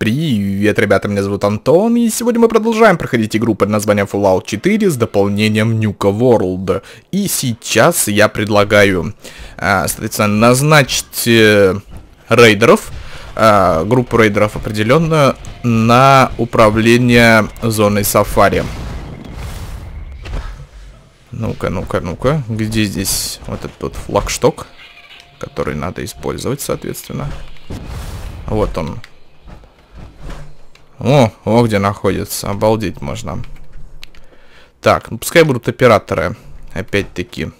Привет, ребята, меня зовут Антон, и сегодня мы продолжаем проходить игру под названием Fallout 4 с дополнением Nuka World. И сейчас я предлагаю, а, соответственно, назначить э, рейдеров, а, группу рейдеров определенную, на управление зоной сафари. Ну-ка, ну-ка, ну-ка, где здесь вот этот вот флагшток, который надо использовать, соответственно. Вот он, о, о, где находится. Обалдеть можно. Так, ну пускай будут операторы. Опять-таки.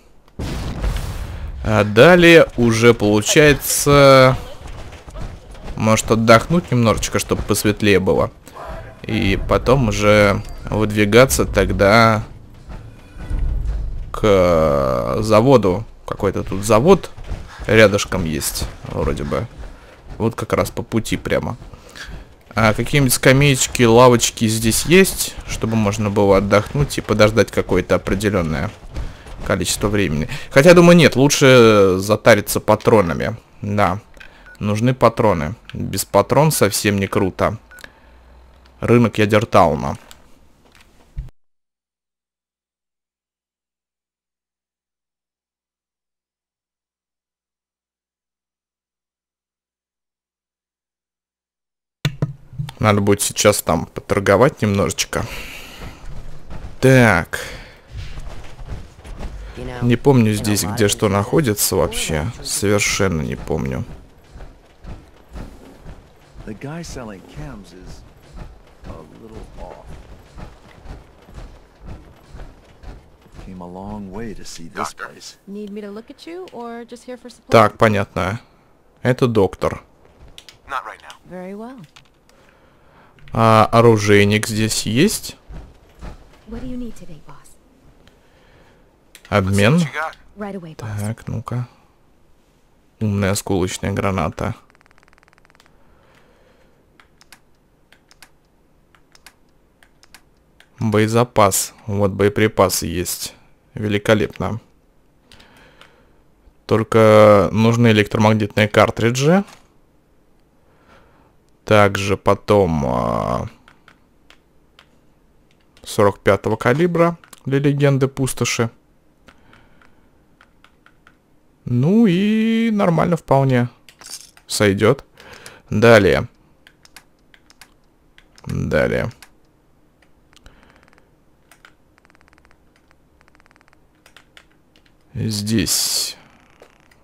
А далее уже получается... Может отдохнуть немножечко, чтобы посветлее было. И потом уже выдвигаться тогда к заводу. Какой-то тут завод рядышком есть, вроде бы. Вот как раз по пути прямо. А какие-нибудь скамеечки, лавочки здесь есть, чтобы можно было отдохнуть и подождать какое-то определенное количество времени. Хотя, думаю, нет, лучше затариться патронами. Да, нужны патроны. Без патрон совсем не круто. Рынок Ядертауна. Надо будет сейчас там поторговать немножечко. Так. Не помню здесь, где что находится вообще. Совершенно не помню. Так, понятно. Это доктор. А оружейник здесь есть? Обмен. Так, ну-ка. Умная осколочная граната. Боезапас. Вот боеприпасы есть. Великолепно. Только нужны электромагнитные картриджи. Также потом 45-го а, калибра для легенды пустоши. Ну и нормально вполне сойдет. Далее. Далее. Здесь.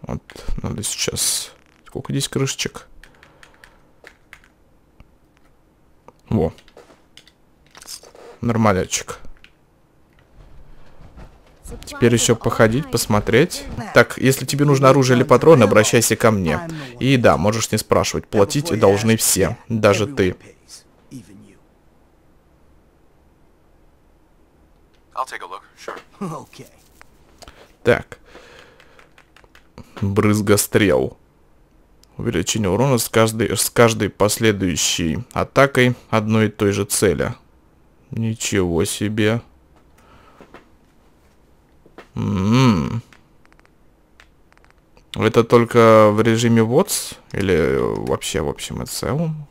Вот, надо сейчас... Сколько здесь крышечек? Во. Нормалячик. Теперь еще походить, посмотреть. Так, если тебе нужно оружие или патроны, обращайся ко мне. И да, можешь не спрашивать. Платить должны все. Даже ты. Так. Брызгострел. Увеличение урона с каждой, с каждой последующей атакой одной и той же цели. Ничего себе. М -м -м. Это только в режиме ВОЦ? Или вообще в общем и целом?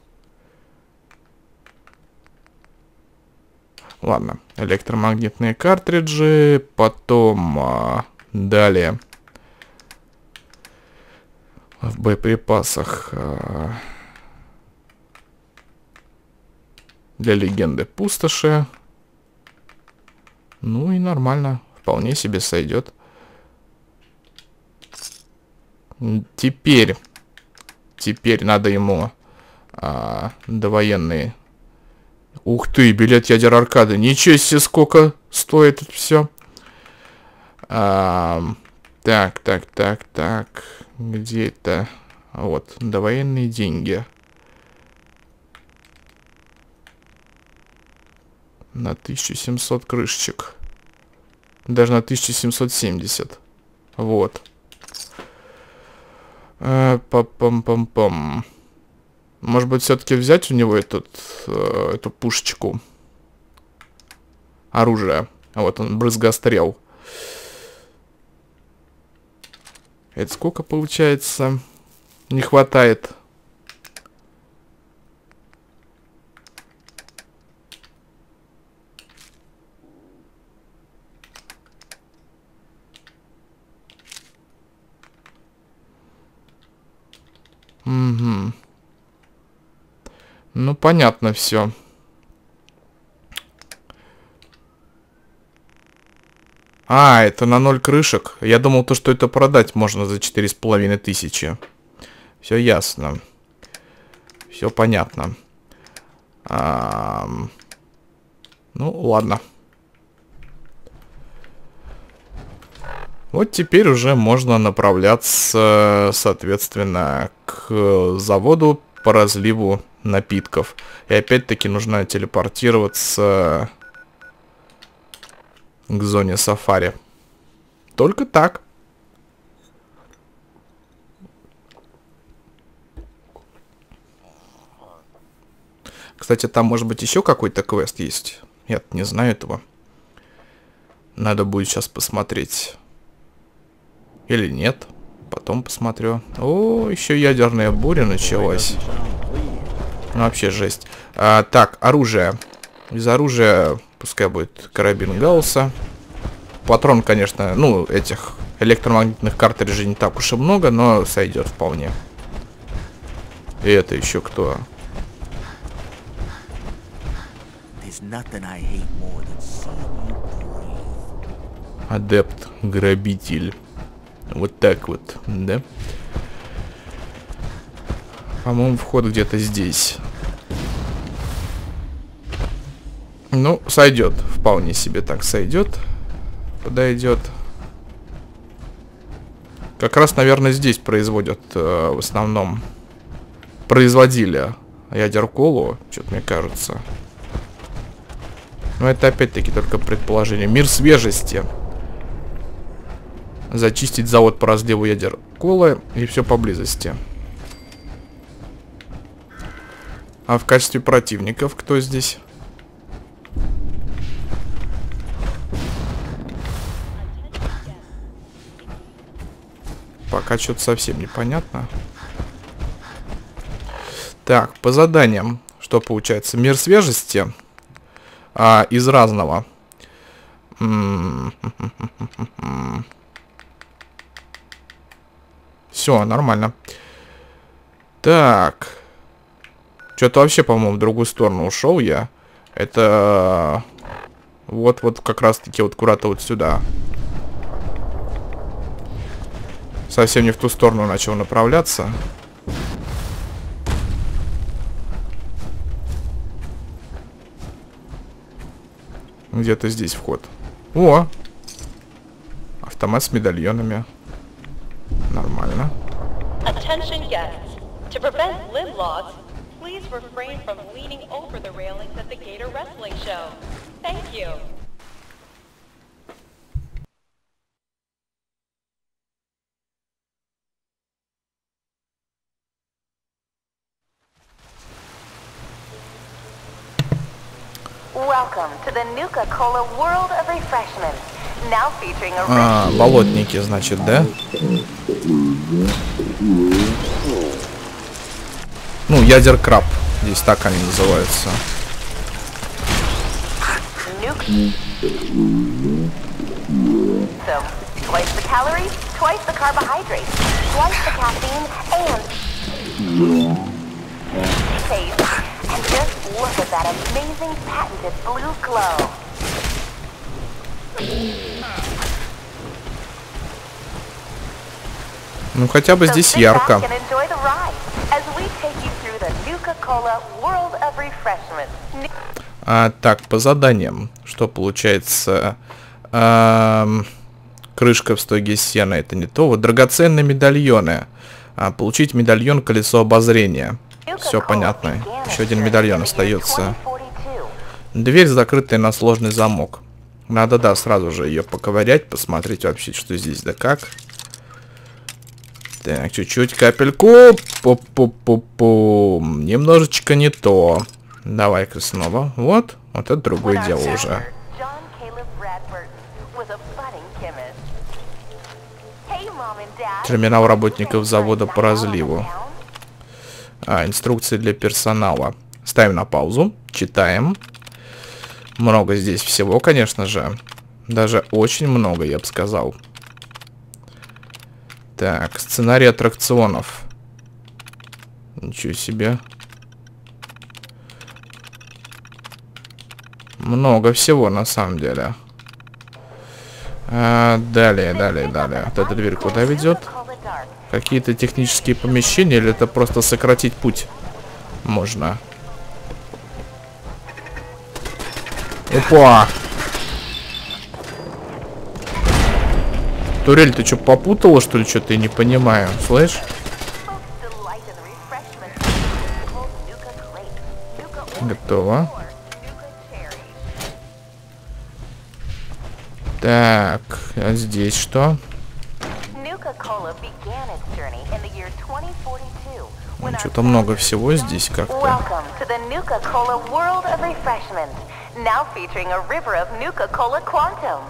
Ладно, электромагнитные картриджи, потом а, далее в боеприпасах э, для легенды пустоши. Ну и нормально, вполне себе сойдет. Теперь, теперь надо ему а, довоенные. Ух ты, билет ядер аркады. Ничего себе, сколько стоит это все. А, так, так, так, так. Где это? Вот, довоенные деньги. На 1700 крышечек. Даже на 1770. Вот. Э, Пам-пам-пам-пам. Может быть, все-таки взять у него этот, э, эту пушечку? Оружие. Вот он, брызгострел. Это сколько получается? Не хватает. Угу. Ну, понятно все. А, это на ноль крышек. Я думал, то, что это продать можно за четыре с половиной тысячи. Все ясно. Все понятно. А, ну, ладно. Вот теперь уже можно направляться, соответственно, к заводу по разливу напитков. И опять-таки нужно телепортироваться к зоне сафари. Только так. Кстати, там может быть еще какой-то квест есть. Я не знаю этого. Надо будет сейчас посмотреть. Или нет. Потом посмотрю. О, еще ядерная буря началась. Ну, вообще жесть. А, так, оружие. Из оружия пускай будет карабин Гаусса. Патрон, конечно, ну, этих электромагнитных картриджей не так уж и много, но сойдет вполне. И это еще кто? Адепт, грабитель. Вот так вот, да? По-моему, вход где-то здесь. Ну, сойдет. Вполне себе так сойдет. Подойдет. Как раз, наверное, здесь производят э, в основном. Производили ядерколу, что-то мне кажется. Но это опять-таки только предположение. Мир свежести. Зачистить завод по разливу ядерколы и все поблизости. А в качестве противников кто здесь? Пока что-то совсем непонятно. Так, по заданиям. Что получается? Мир свежести а, из разного. Все, нормально. Так. Что-то вообще, по-моему, в другую сторону ушел я. Это... Вот-вот как раз-таки вот куда-то вот сюда. Совсем не в ту сторону начал направляться. Где-то здесь вход. О! Автомат с медальонами. Нормально. Thank you. Welcome to the Nuka-Cola World of Refreshment. Now featuring a а, болотники, значит, да? Ну, ядер краб. Здесь так они называются. Twice just look at that amazing patented blue glow. Ну хотя бы здесь ярко. А, так, по заданиям. Что получается? А, крышка в стоге сена, это не то. Вот драгоценные медальоны. А, получить медальон колесо обозрения. Все понятно. Еще один медальон остается. Дверь закрытая на сложный замок. Надо, да, сразу же ее поковырять, посмотреть вообще, что здесь да как. Так, чуть-чуть капельку. Пу-пу-пу-пу. Немножечко не то. Давай-ка снова. Вот. Вот это другое дело уже. Терминал работников завода по разливу. А, инструкции для персонала. Ставим на паузу, читаем. Много здесь всего, конечно же. Даже очень много, я бы сказал. Так, сценарий аттракционов. Ничего себе. Много всего, на самом деле. А, далее, далее, далее. Вот эта дверь куда ведет? Какие-то технические помещения или это просто сократить путь? Можно. Опа! Турель, ты что, попутала, что ли? Что-то я не понимаю. Слышь? Готово. Так, а здесь что? Ну, Что-то много всего здесь как-то. Now featuring a river of Nuka-Cola Quantum.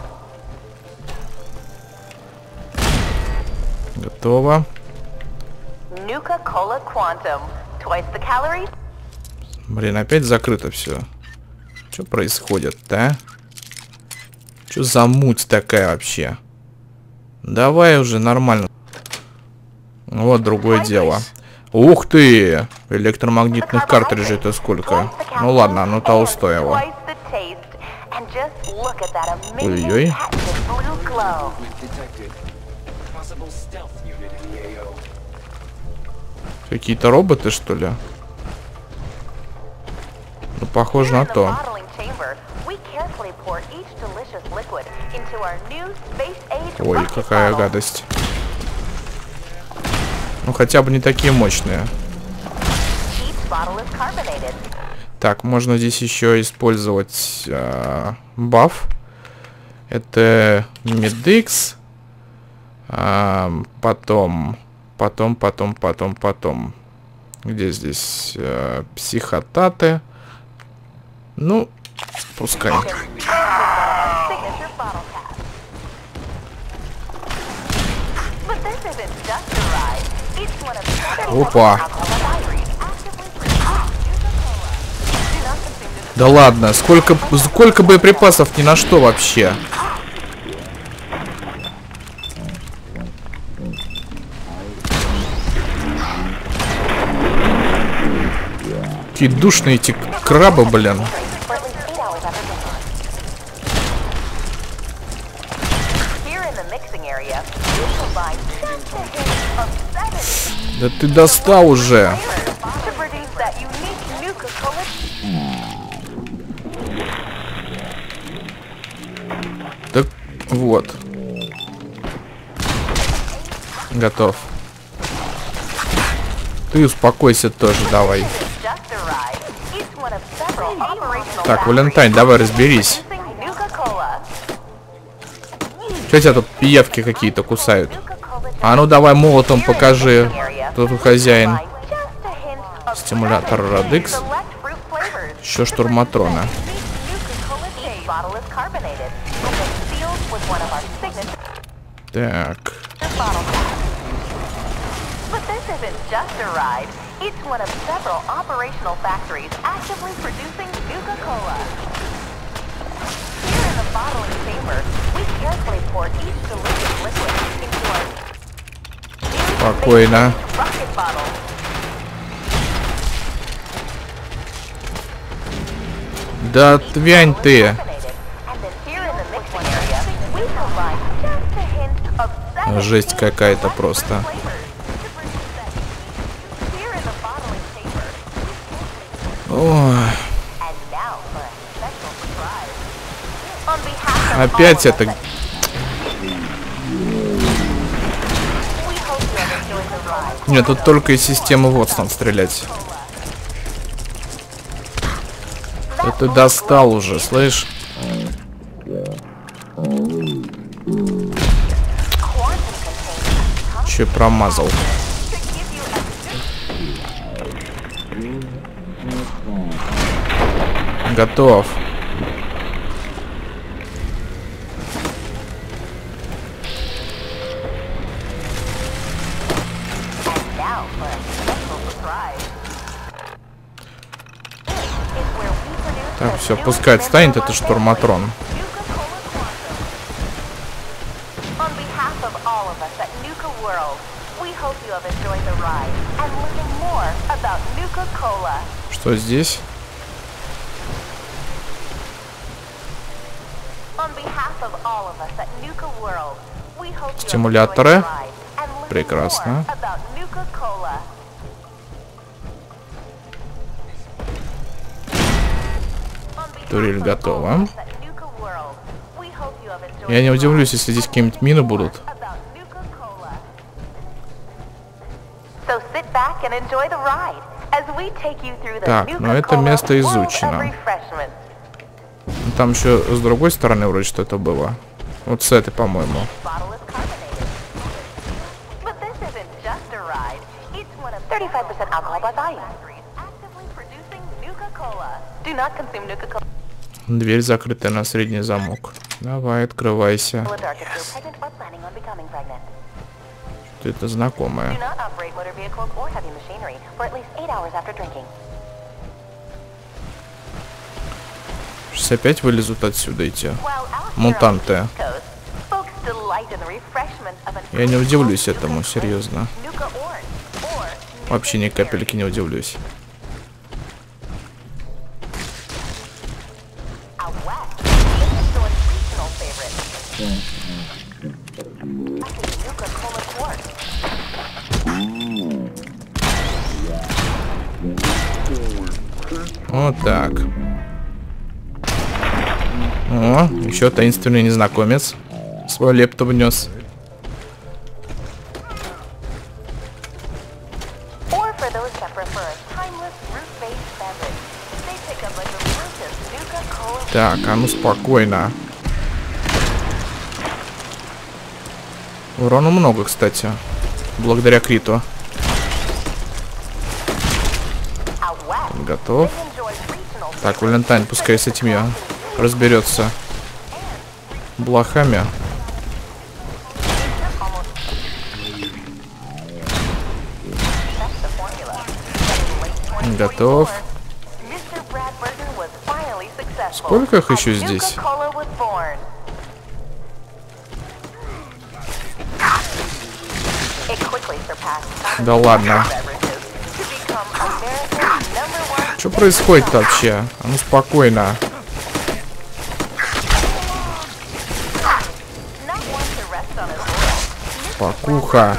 Готово. Nuka-Cola Quantum. Twice the calories. Блин, опять закрыто все. Что происходит, да? Что за муть такая вообще? Давай уже нормально. Вот другое дело. Ух ты! Электромагнитных картриджей это сколько? Ну ладно, оно того стоило. Ой-ой. Какие-то роботы, что ли? Ну, похоже на то. Ой, какая гадость. Ну, хотя бы не такие мощные. Так, можно здесь еще использовать э, баф. Это Med-X. Э, потом, потом, потом, потом, потом. Где здесь э, психотаты? Ну, пускай. Опа. Да ладно, сколько, сколько боеприпасов ни на что вообще. Какие душные эти крабы, блин. Да ты достал уже. Так, вот. Готов. Ты успокойся тоже, давай. Так, Валентайн, давай разберись. Что тебя тут пиявки какие-то кусают? А ну давай молотом покажи. Кто тут хозяин? Стимулятор Радикс. Еще штурматрона. Так. It's one of several operational factories actively producing Nuka-Cola. Here in the bottling chamber, we carefully pour each delicious liquid into our Спокойно. Да отвянь ты. Жесть какая-то просто. Ой. Опять это... Нет, тут только из системы вот надо стрелять. Это достал уже, слышь? Че промазал? Готов. Все, пускай отстанет, это штурматрон. Что здесь? Стимуляторы. Прекрасно. Турель готова. Я не удивлюсь, если здесь какие-нибудь мины будут. Так, но ну это место изучено. Там еще с другой стороны вроде что-то было. Вот с этой, по-моему. Дверь закрытая на средний замок. Давай, открывайся. Что это знакомое? Сейчас опять вылезут отсюда эти мутанты. Я не удивлюсь этому, серьезно. Вообще ни капельки не удивлюсь. Вот так. О, еще таинственный незнакомец. Свой лепту внес. Так, а ну спокойно. Урона много, кстати. Благодаря криту. Готов. Так, Валентайн, пускай с этим я разберется. Блохами. Готов. Сколько их еще здесь? Да ладно. Что происходит вообще? А ну спокойно. Покуха.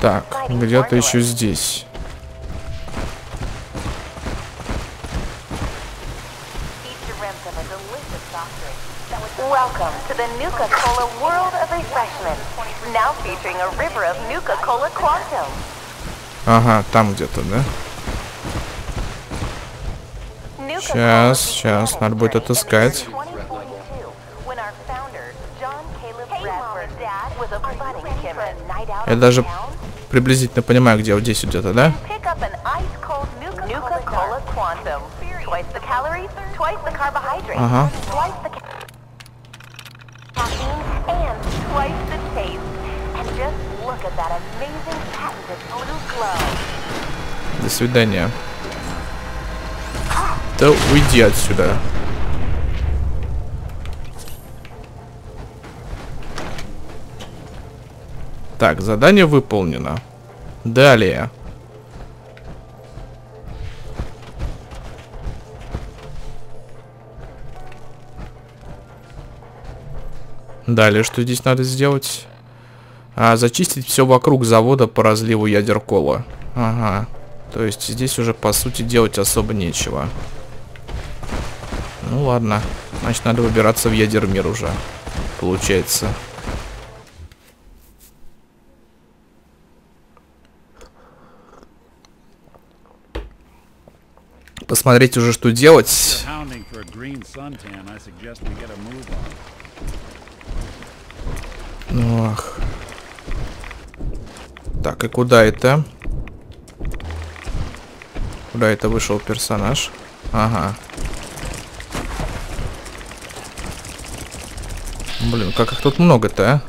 Так, где-то еще здесь. To the Nuka-Cola World of Refreshment. Now featuring a river of Nuka-Cola Quantum. Ага, там где-то, да? Сейчас, сейчас, надо будет отыскать. Я даже приблизительно понимаю, где вот здесь где-то, да? Ага. До свидания. Да уйди отсюда. Так, задание выполнено. Далее. Далее, что здесь надо сделать? А, зачистить все вокруг завода по разливу ядер кола. Ага. То есть здесь уже, по сути, делать особо нечего. Ну ладно. Значит, надо выбираться в ядер мир уже. Получается. посмотреть уже, что делать. Ну, ах. Так, и куда это? Куда это вышел персонаж? Ага. Блин, как их тут много-то,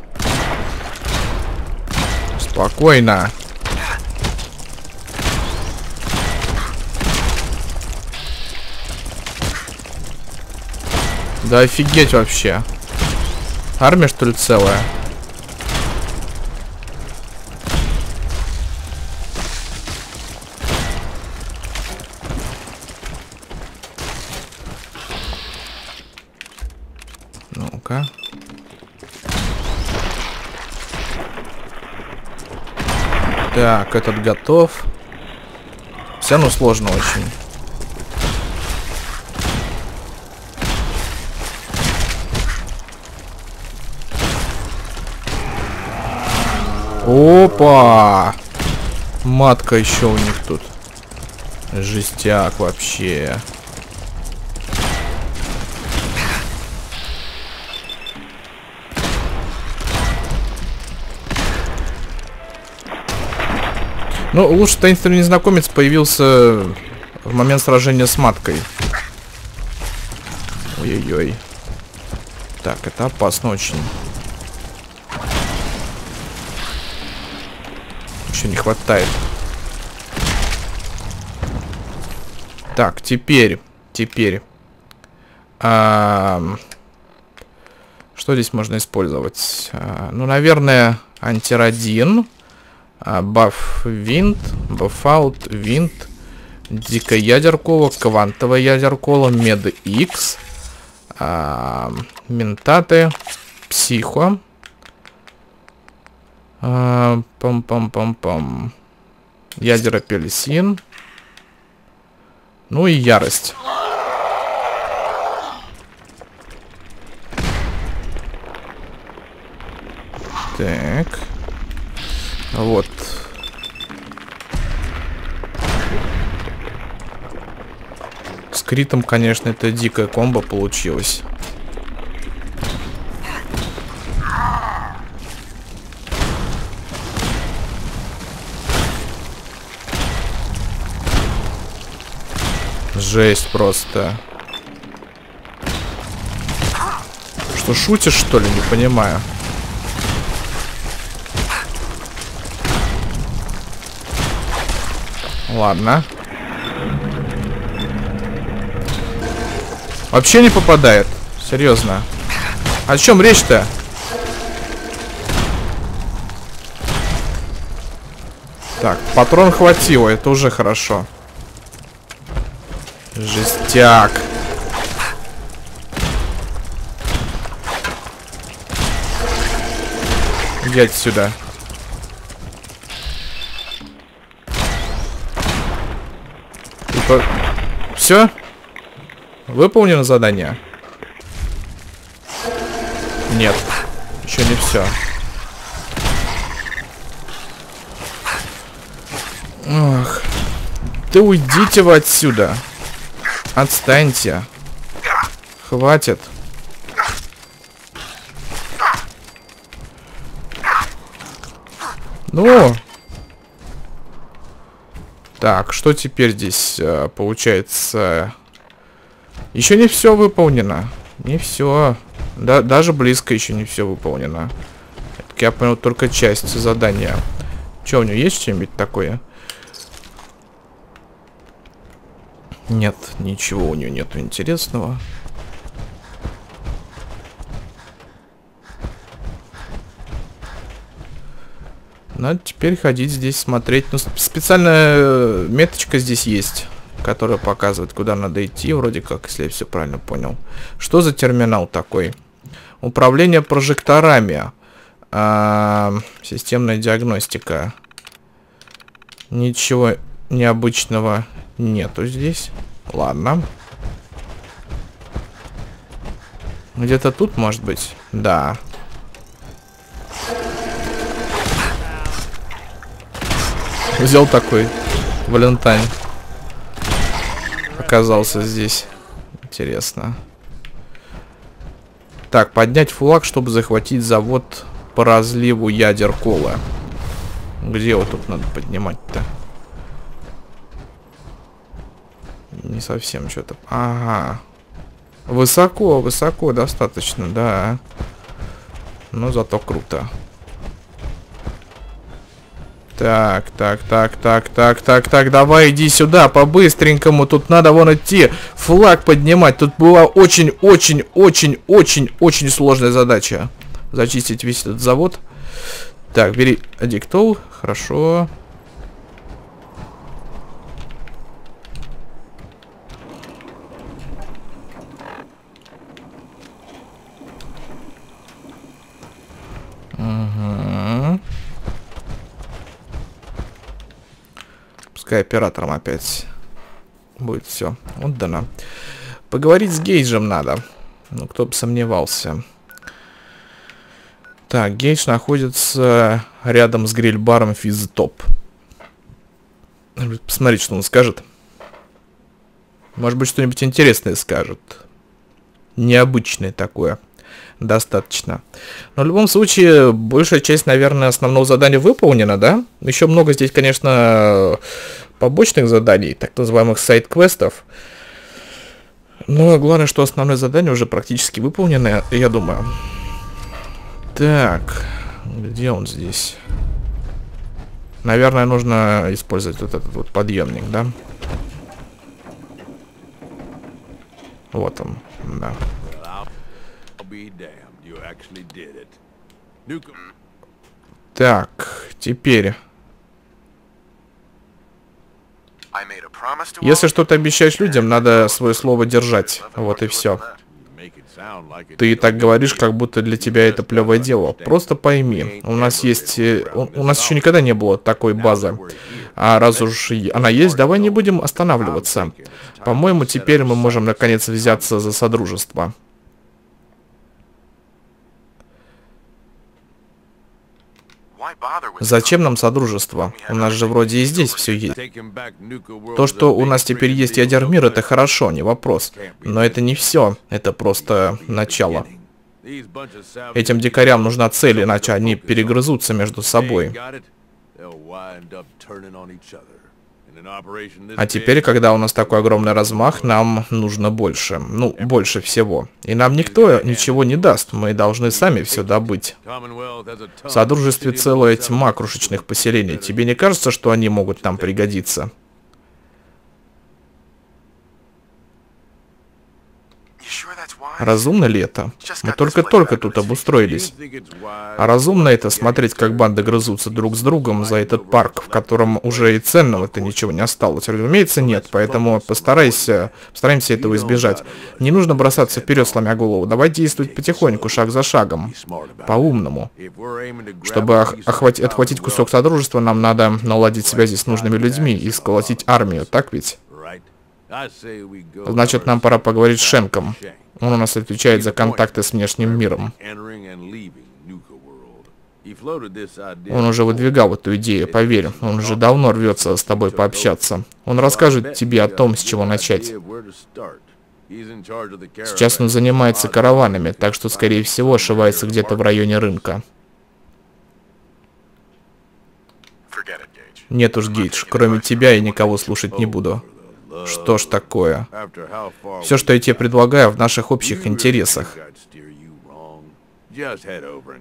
а? Спокойно. Да офигеть вообще. Армия, что ли, целая? Так, этот готов. Все равно сложно очень. Опа! Матка еще у них тут. Жестяк вообще. Ну, лучше таинственный незнакомец появился в момент сражения с маткой. Ой-ой-ой. Так, это опасно очень. Еще не хватает. Так, теперь, теперь. А, что здесь можно использовать? А, ну, наверное, антирадин. А, баф винт, бафаут винт, дикая ядеркола, квантовая ядеркола, мед X, а, ментаты, психо. А, пам-пам-пам-пам. Ядер апельсин. Ну и ярость. Так. Вот. Критом, конечно, это дикая комбо получилась. Жесть просто. Что, шутишь, что ли? Не понимаю. Ладно. Вообще не попадает. Серьезно. О чем речь-то? Так, патрон хватило, это уже хорошо. Жестяк. Иди отсюда. Все? Выполнено задание? Нет. Еще не все. Ох. Да уйдите вы отсюда. Отстаньте. Хватит. Ну. Так, что теперь здесь э, получается? Еще не все выполнено. Не все. Да, даже близко еще не все выполнено. Так я понял только часть задания. Че, у него есть что-нибудь такое? Нет, ничего у нее нету интересного. Надо теперь ходить здесь, смотреть. Ну, специальная э, меточка здесь есть, которая показывает, куда надо идти, вроде как, если я все правильно понял. Что за терминал такой? Управление прожекторами. А, системная диагностика. Ничего необычного нету здесь. Ладно. Где-то тут, может быть? Да. Взял такой Валентайн. Оказался здесь. Интересно. Так, поднять флаг, чтобы захватить завод по разливу ядер кола. Где его тут надо поднимать-то? Не совсем что-то. Ага. Высоко, высоко достаточно, да. Но зато круто. Так, так, так, так, так, так, так, давай иди сюда, по-быстренькому, тут надо вон идти, флаг поднимать, тут была очень-очень-очень-очень-очень сложная задача. Зачистить весь этот завод. Так, бери адиктол, хорошо. Пускай оператором опять будет все отдано. Поговорить с Гейджем надо. Ну, кто бы сомневался. Так, Гейдж находится рядом с гриль-баром Физтоп. Посмотреть, что он скажет. Может быть, что-нибудь интересное скажет. Необычное такое. Достаточно. Но в любом случае, большая часть, наверное, основного задания выполнена, да? Еще много здесь, конечно, побочных заданий, так называемых сайт-квестов. Но главное, что основное задание уже практически выполнено, я думаю. Так, где он здесь? Наверное, нужно использовать вот этот вот подъемник, да? Вот он, да. Так, теперь... Если что-то обещаешь людям, надо свое слово держать. Вот и все. Ты так говоришь, как будто для тебя это плевое дело. Просто пойми, у нас есть... Э, у, у нас еще никогда не было такой базы. А раз уж она есть, давай не будем останавливаться. По-моему, теперь мы можем наконец взяться за Содружество. Зачем нам Содружество? У нас же вроде и здесь все есть. То, что у нас теперь есть ядер мира, это хорошо, не вопрос. Но это не все, это просто начало. Этим дикарям нужна цель, иначе они перегрызутся между собой. А теперь, когда у нас такой огромный размах, нам нужно больше. Ну, больше всего. И нам никто ничего не даст. Мы должны сами все добыть. В Содружестве целая тьма крошечных поселений. Тебе не кажется, что они могут там пригодиться? Разумно ли это? Мы только-только тут обустроились. А разумно это смотреть, как банды грызутся друг с другом за этот парк, в котором уже и ценного-то ничего не осталось? Разумеется, нет, поэтому постарайся, постараемся этого избежать. Не нужно бросаться вперед, сломя голову. Давай действовать потихоньку, шаг за шагом. По-умному. Чтобы охватить, отхватить кусок Содружества, нам надо наладить связи с нужными людьми и сколотить армию, так ведь? Значит, нам пора поговорить с Шенком. Он у нас отвечает за контакты с внешним миром. Он уже выдвигал эту идею, поверь. Он уже давно рвется с тобой пообщаться. Он расскажет тебе о том, с чего начать. Сейчас он занимается караванами, так что, скорее всего, ошивается где-то в районе рынка. Нет уж, Гейдж, кроме тебя я никого слушать не буду. Что ж такое? Все, что я тебе предлагаю, в наших общих интересах.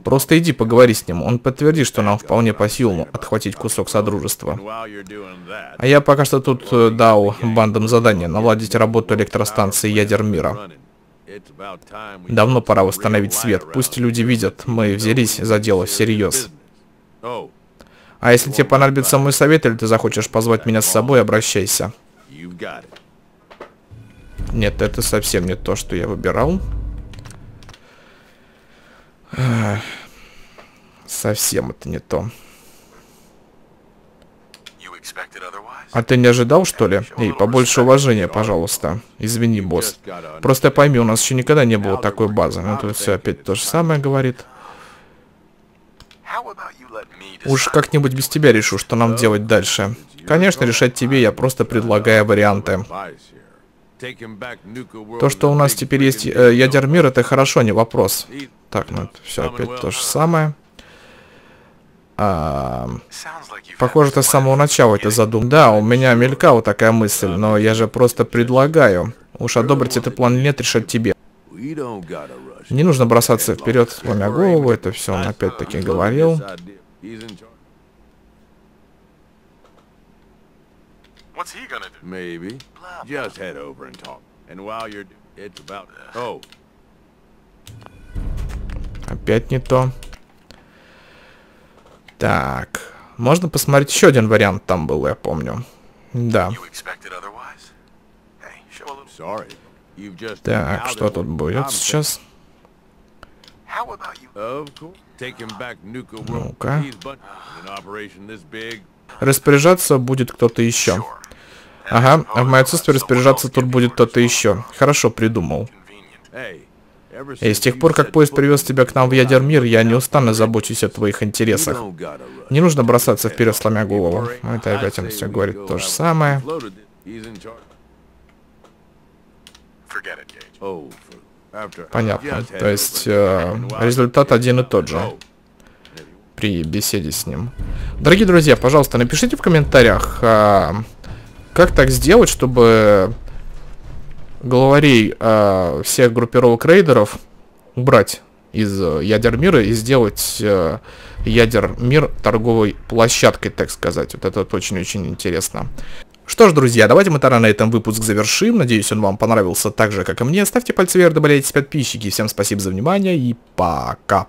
Просто иди поговори с ним, он подтвердит, что нам вполне по силам отхватить кусок Содружества. А я пока что тут э, дал бандам задание наладить работу электростанции Ядер Мира. Давно пора восстановить свет, пусть люди видят, мы взялись за дело всерьез. А если тебе понадобится мой совет, или ты захочешь позвать меня с собой, обращайся. Нет, это совсем не то, что я выбирал. Совсем это не то. А ты не ожидал, что ли? Эй, побольше уважения, пожалуйста. Извини, босс. Просто пойми, у нас еще никогда не было такой базы. Ну, тут все опять то же самое говорит. Уж как-нибудь без тебя решу, что нам делать дальше. Конечно, решать тебе, я просто предлагаю варианты. То, что у нас теперь есть э, ядер мира, это хорошо, не вопрос. Так, ну это все опять то же самое. А, похоже, ты с самого начала это задум. Да, у меня мелькала такая мысль, но я же просто предлагаю. Уж одобрить этот план или нет, решать тебе. Не нужно бросаться вперед, сломя голову, это все он опять-таки говорил. What's he gonna do? Maybe. Just head over and talk. And while you're... It's about... Oh. Опять не то. Так. Можно посмотреть еще один вариант там был, я помню. Да. Так, что тут будет сейчас? Ну-ка. Распоряжаться будет кто-то еще. Ага, а в мое отсутствие распоряжаться тут будет кто-то еще. Хорошо придумал. И с тех пор, как поезд привез тебя к нам в Ядермир, я неустанно забочусь о твоих интересах. Не нужно бросаться вперед, сломя голову. Это опять он все говорит то же самое. Понятно. То есть э, результат один и тот же при беседе с ним. Дорогие друзья, пожалуйста, напишите в комментариях, э, как так сделать, чтобы главарей э, всех группировок рейдеров убрать из э, ядер мира и сделать э, ядер мир торговой площадкой, так сказать. Вот это очень-очень интересно. Что ж, друзья, давайте мы тогда на этом выпуск завершим. Надеюсь, он вам понравился так же, как и мне. Ставьте пальцы вверх, добавляйтесь подписчики. Всем спасибо за внимание и пока.